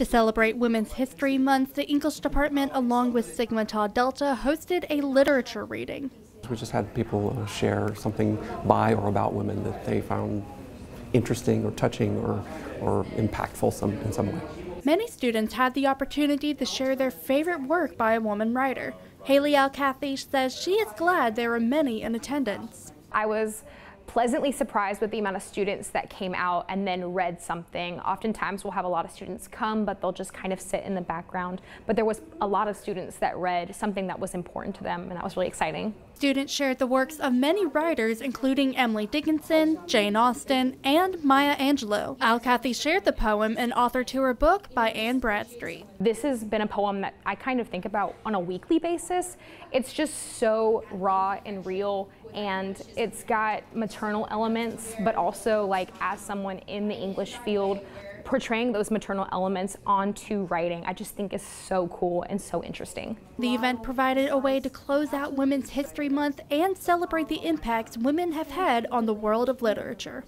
To celebrate Women's History Month, the English department, along with Sigma Tau Delta, hosted a literature reading. We just had people uh, share something by or about women that they found interesting or touching or, or impactful some, in some way. Many students had the opportunity to share their favorite work by a woman writer. Haley Alcathy says she is glad there were many in attendance. I was pleasantly surprised with the amount of students that came out and then read something. Oftentimes we'll have a lot of students come, but they'll just kind of sit in the background. But there was a lot of students that read something that was important to them, and that was really exciting. Students shared the works of many writers, including Emily Dickinson, Jane Austen, and Maya Angelou. Alcathy shared the poem and author to her book by Anne Bradstreet. This has been a poem that I kind of think about on a weekly basis. It's just so raw and real, and it's got maternal elements, but also like as someone in the English field, portraying those maternal elements onto writing, I just think is so cool and so interesting. The event provided a way to close out Women's History Month and celebrate the impacts women have had on the world of literature.